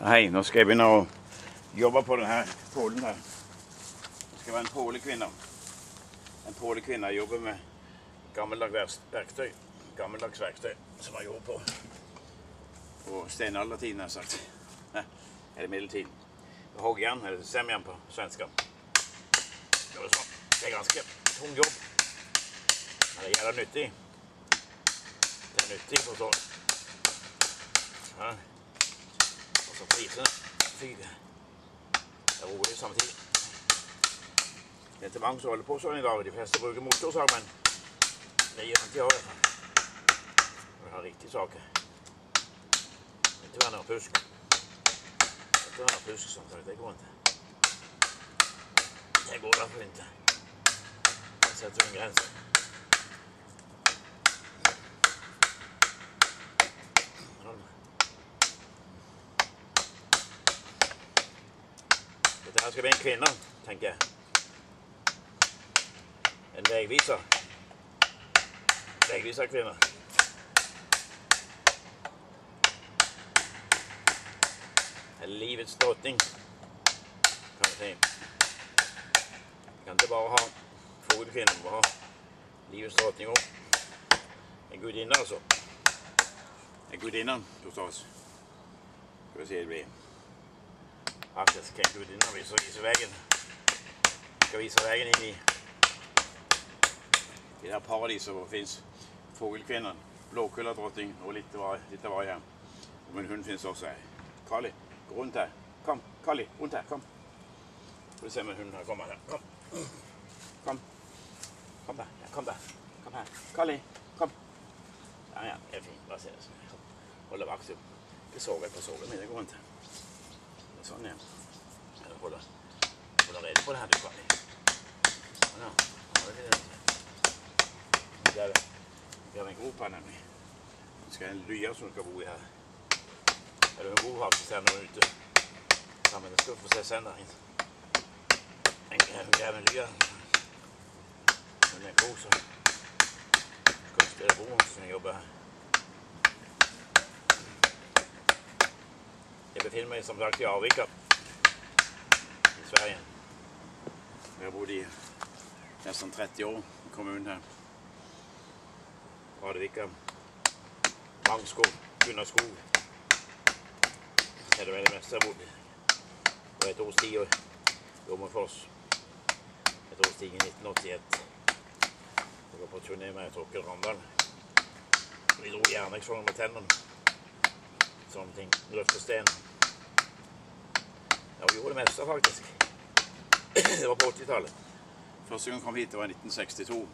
Hej, nu ska vi nog jobba på den här pålen här. Det ska vara en pålig kvinna. En pålig kvinna jobbar med gammaldags verktyg. Gammaldags verktyg som man jobbar på, på stenåldertiden har jag sagt. Eller medeltiden. Hoggjärn, eller sämjärn på svenska. Det, är, så. det är ganska tung jobb. Men det är jävla nyttigt. Det är nyttigt förstås. Ja. Så priserna. Fy, det är roligt samtidigt. Det är inte många som håller på så idag. De flesta brukar motorsag, men det gör inte jag i alla fall. Jag har riktiga saker. Inte vara någon fusk. Inte vara någon fusk. Det går inte. Det går därför inte. Jag sätter en gräns. Han ska bli en kvinna, tänker jag. En vägvisare. Vägvisarkvinna. En livets drottning. Kan man säga. Jag kan inte bara ha fågelkvinnan, man ha livets drottning också. En gudinna alltså. En gudinna förstås. Ska vi se hur det blir. Akta kan gudinnan visa, visar vägen. Ska visa vägen in i, i det här paradiset där finns fågelkvinnan, blåkulla drottning och lite var, lite var här. Och min hund finns också här. Kali, gå runt här. Kom, Kali, runt här, kom. Får du se om hunden kommer här. Kom. Kom. Kom där, kom där. Kom här. Kali, kom. Ja, ja, det är fint. Bara se det. Håller vakt upp. Det sågar på sågen, men det går inte. Det är sån är hålla, hålla reda på det här du Kali. Ja, ja, det är det. Där, vi har en grop här nämligen. Det ska en lya som ska bo i här. Eller hon bor faktiskt här nu ute. Ja, men det ska vi få se sen där inne. En gräver en lya. Men en ko så ska vi ställa bo som jobbar här. Jag befinner mig som sagt i Arvika. I Sverige. Jag bodde i nästan 30 år i kommunen här. Arvika, Mangskog, Gunnarskog. Det är väl det mesta jag bodde. Och ett års tid i Åmotfors. Ett års tid 1981. Jag var på turné med Torkel Randall. Vi drog järnvägsvagn med tänderna. Sånting, löftesten. Ja, vi gjorde det mesta faktiskt. Det var på 80-talet. Första gången jag kom hit det var 1962.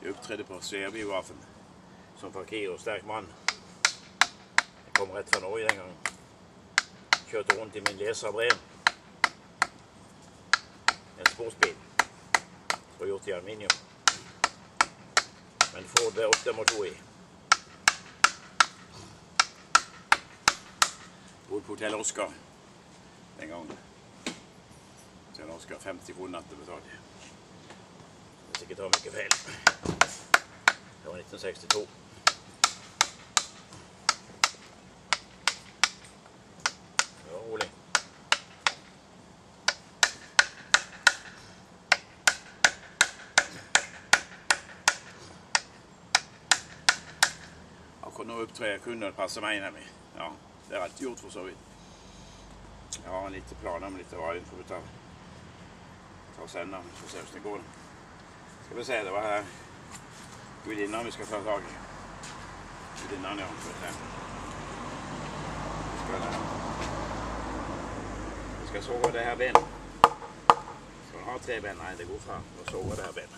Jag uppträdde på Sveabiografen som fakir och stark man. Jag kom rätt från Norge den gången. Körde runt i min läsarbrev. En sportsbil. Som var gjort i aluminium. Men Ford V8 motor i. Bodde på Hotell Oscar en gång. Sen Oscar 50 kronor natten betalt. jag. tycker säkert har mycket fel. Det var 1962. Det var roligt. Jag kunde nog uppträda, kunde passa mig nämligen. Ja, det är allt alltid gjort för så vitt. Jag har lite planer om lite radio, får vi ta, ta sen då. Vi får se hur det går. Ska vi se, det var här gudinnan vi ska ta tag i. Gudinnan ja, får vi se. Vi ska, vi ska såga det här benet. Ska man ha tre ben? Nej, det går fram. Då sågar det här benet.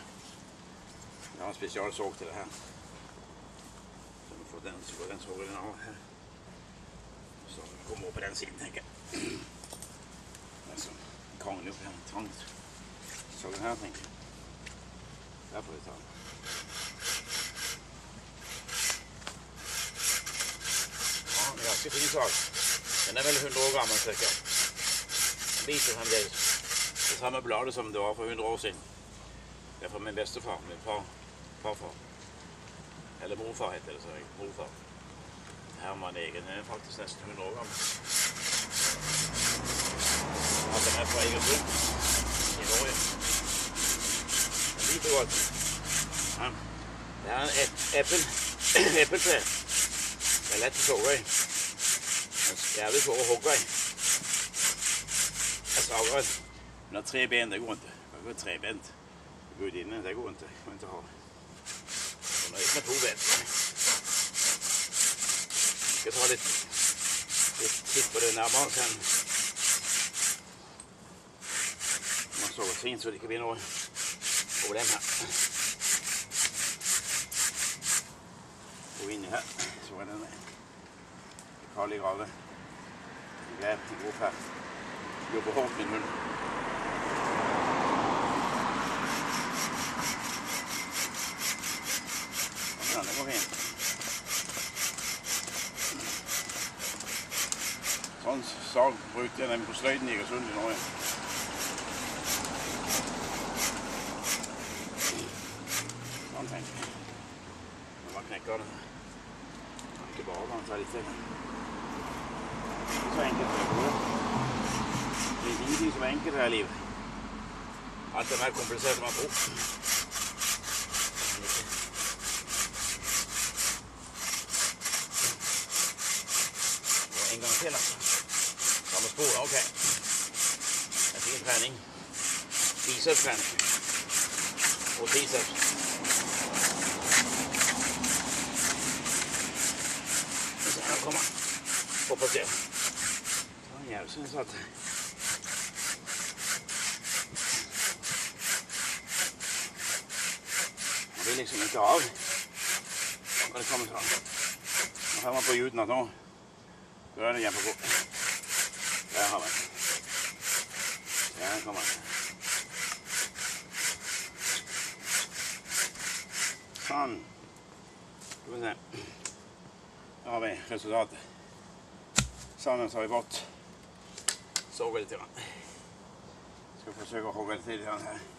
Jag har en specialsåg till det här. Så får den, så får den sågen av här. Så kommer på den sidan tänker jag. Alltså, krånglig upp här. Trångt. Så den här tänker jag. Där får vi ta. den. Ja, en ganska fin sak. Den är väl 100 år gammal cirka. En bit som det är samma blad som det var för 100 år sedan. Det är från min bästa far, min far, farfar. Eller morfar hette det så. Morfar. Herman Egen den är faktiskt nästan 100 år gammal. Alltså, hade med på egen Egersund i Norge. Lite gott. Ja. Det här är en äppel, äppelträd. Det är lätt att såga i. Det är jävligt svårt att hugga i. Jag sågar det. Men det har tre ben, det går inte. Jag går trebent. Gudinnan, det går inte. Det går inte att ha. Jag nöjer med två ben. Jag ska ta lite, lite titt på det närmare sen. Man fint så det kan bli några problem här. Gå in här. Så är den. Karl i graven. Gräv till upp. Jobbar hårt min hund. Ja, det går fint. Sånn sag brukte jag den på slöjden i Egersund i Norge. Sån tänker jag. Men vad knäcker den? Inte bara man tar lite. Det är så enkelt det går. Det är ingenting som är enkelt i det här livet här är komplicerat man tror. En gång till alltså. Samma spår, okej. Okay. En en träning. Bicepsträning. Och biceps. Och sen här kommer Hoppas det. Ta en jävel så den Det Man liksom inte av. Var det kommer ifrån. Nu hör man på ljuden att nå. Då är den igen på. Där har man. Där kommer den. Då Ska vi se. Där har vi resultatet. Sanden tar vi bort. Såga lite grann. Ska försöka hugga lite grann här.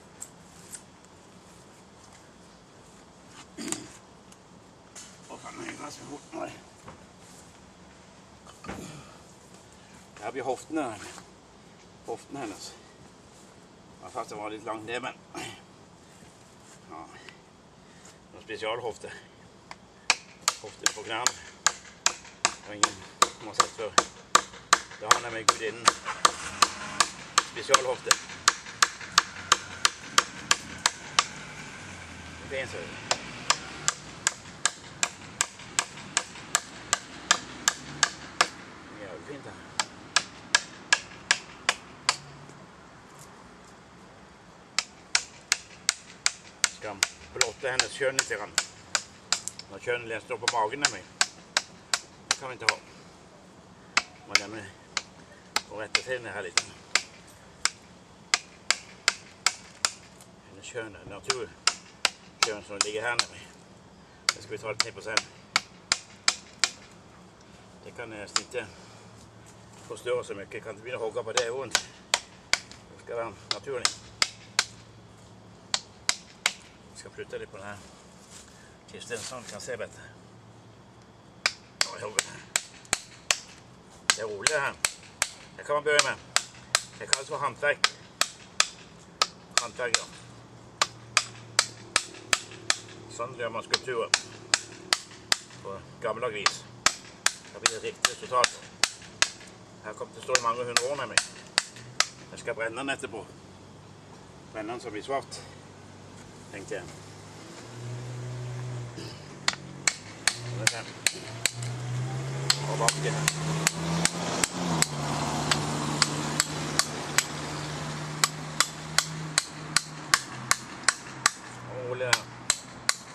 Åh fan, det. Nej. Här blir hoften här. Hoften hennes. Ja, fast det var lite långt ner men. Ja. Någon specialhofte. Hoften på. Det har ingen som har sett för. Det har nämligen gudinnan. Specialhofte. Det finns det. Jävligt fint här. Ska blotta hennes kön lite grann. När könen står på magen nämligen. Det kan vi inte ha. Man lämnar och rätta till den här lite. Hennes kön, naturkön som ligger här nere. Det ska vi ta lite på sen. Det kan nästan inte förstöra så mycket. Jag kan inte börja hugga på det. Det ska vara naturligt. Jag ska flytta lite på den här Tills den ni kan se bättre. Ja. Det är roligt det här. Det kan man börja med. Det kallas alltså för hantverk. Hantverk ja. Sån gör man skulpturer. På gamla vis. Det blir ett riktigt resultat. Här kommer det stå många hundra år med mig. Jag ska bränna den efterpå. Bränna den så blir svart. Tänkte jag. Och det är vacker här.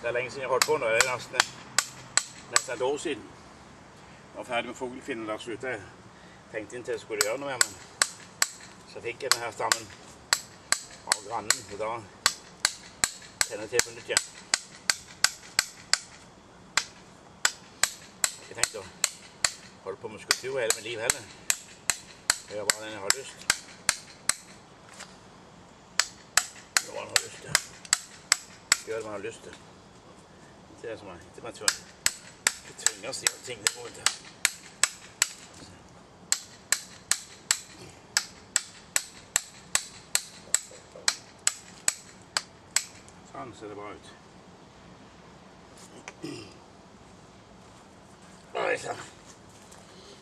Det är länge sedan jag har hållit på nu. Det är nästan, nästan ett år sedan. Jag var färdig med fågelfinnen där ute. jag. Tänkte inte att jag skulle göra något mer men så fick jag den här stammen av grannen. Idag jag till på nytt igen. Jag tänkt att hålla på med skulptur hela mitt liv heller. Jag gör bara när jag har lust. När man har lust. ja. Gör det man har lust till. Inte det som man, inte man tvungen. Tvingas till allting, det går inte. Sånn ser det bra ut. Oj, sann.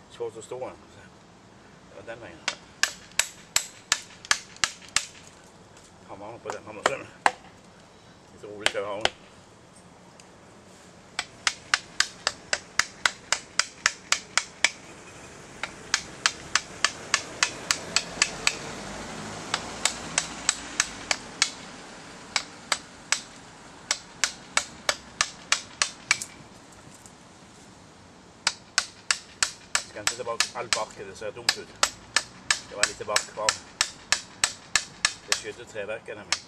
Svårt att stå här. Ja, den vägen. Hammaren på den hammarströmmen. Lite roligt ska vi all bark, det ser dumt ut. Det var lite bark kvar. Det skydde treverket nemlig.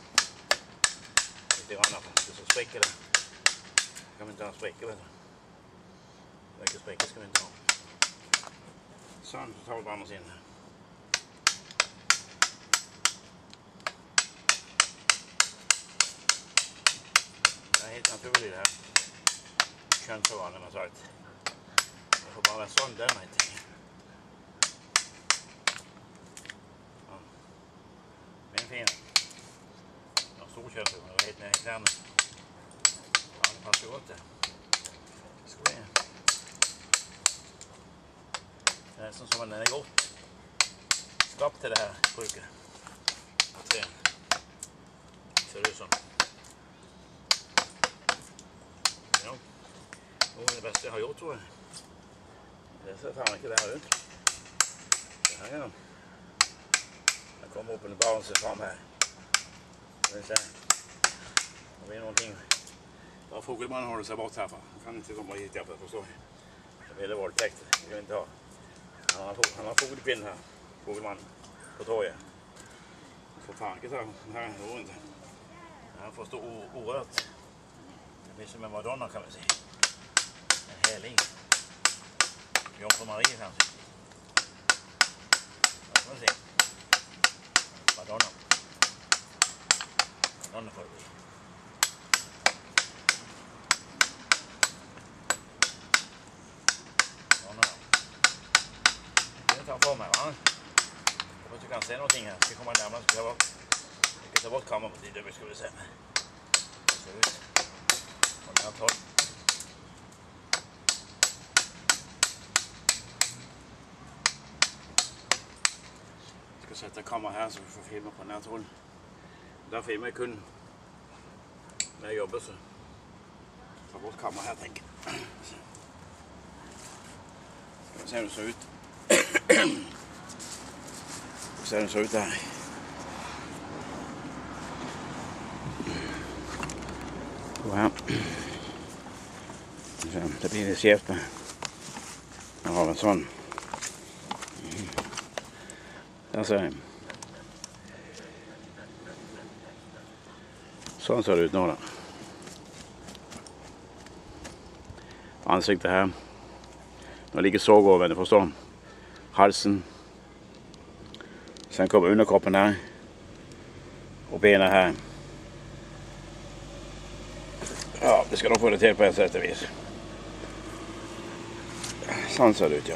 Lite grann av det så spricker det. kan vi inte ha sprickor vet du. Mycket sprickor ska vi inte ha. Sån, så tar vi bara oss in. Det är helt naturlig det här. vanlig, har sagt. Det får bara vara sån där med inte. Ja. Min fina. Jag har stor könsförvandling. Det var helt nere i knäna. Ja, det passar ju åt det. Ska vi. Det är nästan som om den är gott. Skap till det här bruket. Trän. Ser ut som. Ja. Det var det bästa jag har gjort tror jag. Det ser fan inte värre ut. Det här är Jag kommer upp en barn ser fram här. Har vi någonting? Ja, fågelmannen håller sig bort härifrån. Han kan inte komma hit jag förstår. Det blir det våldtäkt. Det kan inte ha. Han har, han har fågelpinn här. Fågelmannen. På torget. Får fan ta. Här går inte. Han får stå orört. Det blir som en madonna kan man säga. En helig. Jungfru Maria kanske. Ja, får se. Madonna. Madonna får det bli. Madonna. Jag kan ta på mig va? Jag hoppas du kan se någonting här. Ska komma närmare. så Ska jag, bort. jag kan ta bort kameran på tiden. Ska vi se. Det ser ut. Från den här håll. Jag sätta kameran här så vi får filma på nära håll. Där filmar jag kun när jag jobbar så. Ta bort kameran här tänker jag. Ska vi se hur det ser ut. Ska se hur det ser ut här. Så här. Det blir lite skevt med. Jag har en sån. Alltså, ser. Så ser det ut nu då. Ansiktet här. Nu ligger sågåven, du förstår. Halsen. Sen kommer underkroppen här. Och benen här. Ja, det ska de få det till på ett sätt och vis. Sånt ser det ut ja.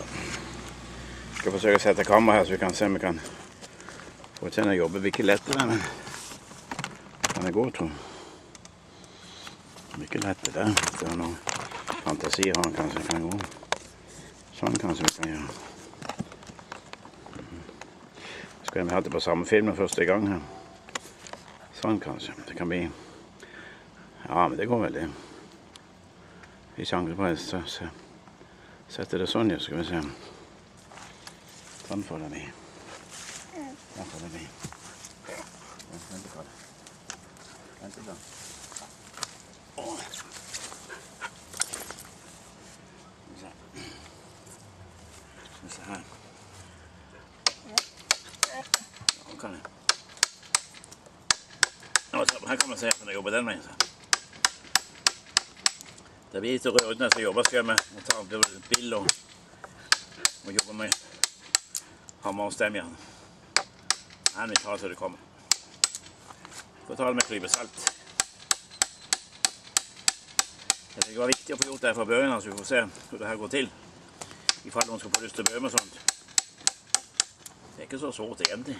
Jag ska försöka sätta kameran här så vi kan se om vi kan få till jobbet. Vilket lätt det är men kan det gå tror jag. Mycket lätt det där. Det har någon fantasi har han kanske kan gå. Sån kanske vi kan göra. Mm. Ska vi ha det på samma film första gången här. Sån kanske. Det kan bli. Ja men det går väl det. Vi chansar på det så, så sätter det sån nu ska vi se. Sån får det bli. Sån får det bli. Vänta Kalle. Vänta då. Åh. Så. Här. Kan man säga att man jobbar den vägen. så. Det blir lite rörigt när jag jobbar ska jag med Jag tar ta bild och, och jobbar med hammar och Han Nej, vi tar så det kommer. Får ta det med klypa salt. Jag tycker det var viktigt att få gjort det här från början så vi får se hur det här går till. Ifall de ska få lust att börja med sånt. Det är inte så svårt egentligen.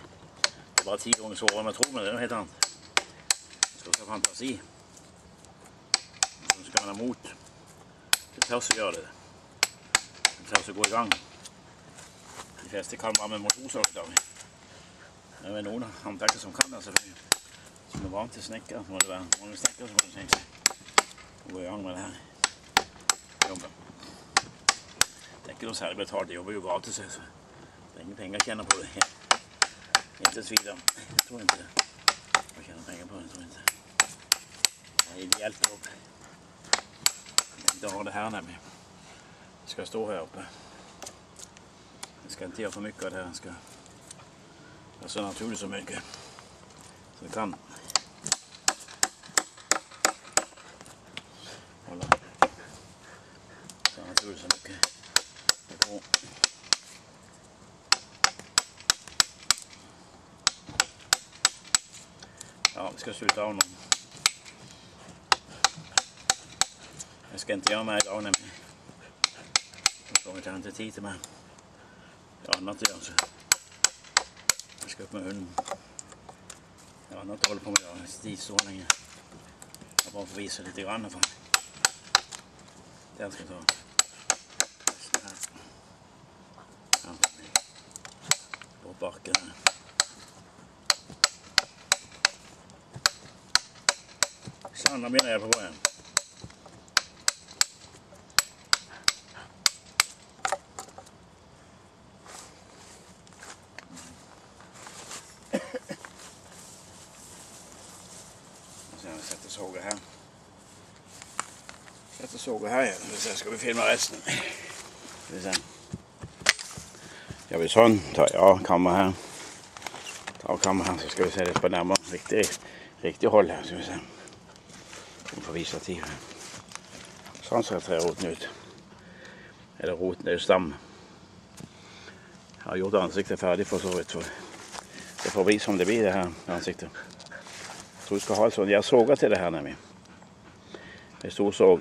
Det är bara tio gånger svårare än man tror men det är något helt annat. Man ska ha fantasi. så ska man ha mot. Det törs att göra det. Det törs att gå igång. De fleste kan være med motorsåg idag. Det är några hantverkare som kan det selvfølgelig. Som är vant till snickare. Må det være mange snickare som har tänkt sig att gå gang med det här jobbet. Det er ikke noe særlig betalt. De jobbar ju gratis. Så det är inga pengar att tjäna på det. Inte svida. Jag tror inte jag tjänar pengar på det. Jag tror inte. Det är ideellt jobb. Jag tänkte ha det här nämligen. Det ska stå här uppe. Jag ska inte göra för mycket av det här. Jag ska vara så naturligt som mycket. Så jag kan. Hålla. Så naturligt som mycket. Det går. Ja, vi ska sluta av någon. Jag ska inte göra mig idag nämligen. Jag kommer kanske inte tid till mig. Jag har annat att göra så. Jag ska upp med hunden. Jag har annat att hålla på med. Jag har inte så länge. Jag bara får visa lite grann. För. Den ska jag ta. Ja. På backen här. Sanna menar jag på början. Och sen sätter sågar här. Sätter här igen. Sen ska vi filma resten. Sen. Jag vill Gör vi sån. Tar jag kammar här. Tar kammar här så ska vi se det på närmare riktigt, riktigt håll här. Ska vi se. Vi får visa till. Sån ser träroten ut. Eller roten, är ju stam. Jag har gjort ansiktet färdigt för så vitt. Det får bli som det blir det här ansiktet. Jag tror vi ska ha en sån. Jag sågar till det här nämligen. Med stor såg.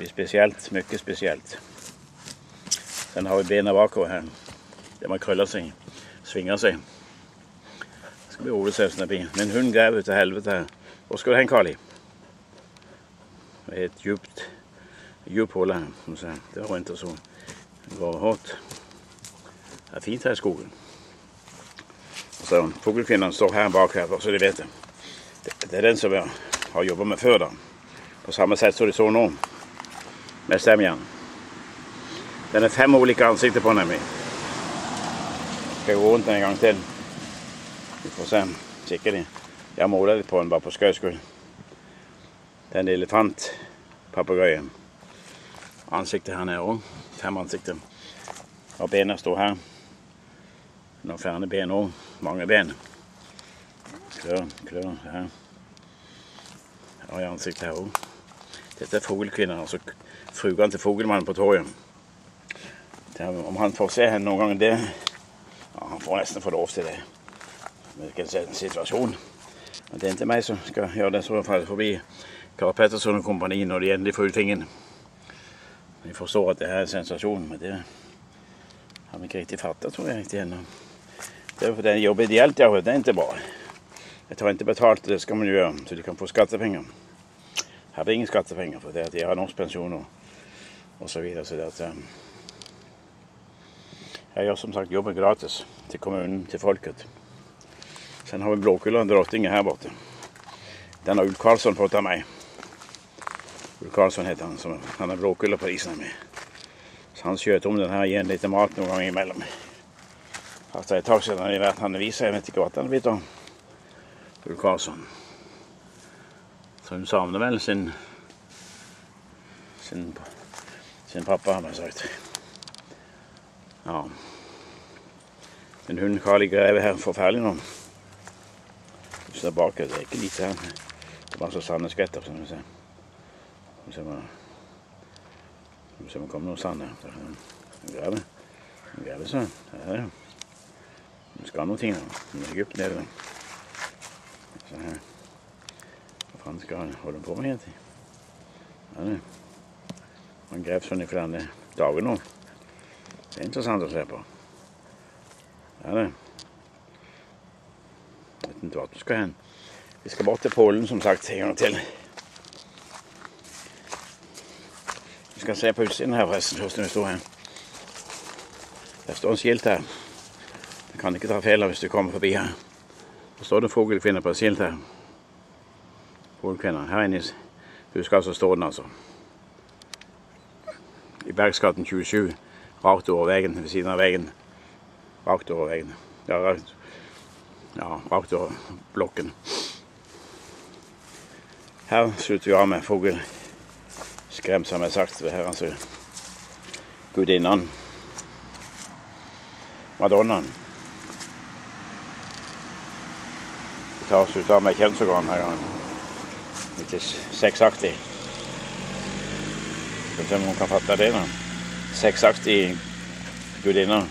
Det blir speciellt, mycket speciellt. Sen har vi benen bakom här. Där man krullar sig, svingar sig. Det ska bli roligt att se det blir. Hund gräver utav helvete här. Vad ska du hen Kali? Det är ett djupt, djup hål här. Det var inte så. Det hårt. Det är fint här i skogen. Så fågelkvinnan står här bak här, så du vet det. Det, det är den som jag har jobbat med förr då. På samma sätt som du såg nu. Med sämjan. Den är fem olika ansikten på nämligen. Jag ska gå runt den en gång till. Vi får se. Kika det. Jag målade lite på den bara på skojs skull. Det är en elefant papegojen. Ansikte här nere också. Fem ansikten. Och benen står här. Några färdiga ben också. Många ben. Klör, klör här. Och i ansiktet här också. Detta är fågelkvinnan, alltså frugan till fågelmannen på torget. Om han får se henne någon gång, det... Ja, han får nästan få lov till det. Vilken situation. Men det är inte mig som ska göra det så fall. förbi Karl Pettersson och kompani när det gäller Fulfingen. Ni förstår att det här är en sensation, men det har vi inte riktigt fattat tror jag inte ännu. Det är den jobb ideellt jag har, det är inte bra. Jag tar inte betalt, det ska man ju göra, så du kan få skattepengar. Jag hade inga skattepengar för det att jag har annonspension och, och så vidare. Så det att, ehm, jag gör som sagt jobbet gratis till kommunen, till folket. Sen har vi Blåkulla drottningen här borta. Den har Ulf Karlsson fått av mig. Ulf Karlsson heter han. Som, han har Blåkulla på isen med. Så han sköt om den här igen lite mat någon gång emellan. Fast det är ett tag sedan han visade. Jag vet inte vad han vet om. Ulf Karlsson. Så hon saknar väl sin, sin, sin pappa har man sagt. Ja. En hund Karl gräver här förfärligt någon. Så där bak, det räcker lite här. Det är bara så sanna skvätter som vi ser. Nu ser man, nu ser man kommer någon sann här. Nu gräver, nu gräver så. Här är det. Nu ska ha någonting här. Nu lägger upp nere. Så här. Vad fan ska han hålla på med egentligen? Han man grävs från ibland dagen om. Det är intressant att se på. Ja, det. Jag vet inte vart vi ska hän. Vi ska bort till Polen som sagt en gång till. Vi ska se på utsidan här förresten, just nu står här. Där står en skylt här. Du kan inte ta fel om du kommer förbi här. Då står det en fågelkvinna på en skylt här. Fågelkvinna. Här inne i buskaget står den alltså. I Bergsgatan 27. Rakt över vägen, vid sidan av vägen. Rakt över vägen. Ja, rakt, ja, rakt över blocken. Här slutar vi av med fågelskräm som jag sagt. Här alltså gudinnan. Madonnan. Vi tar oss av med känslorgan här. Lite sexaktig. Jag vet inte om hon kan fatta det. Sexaktig gudinna.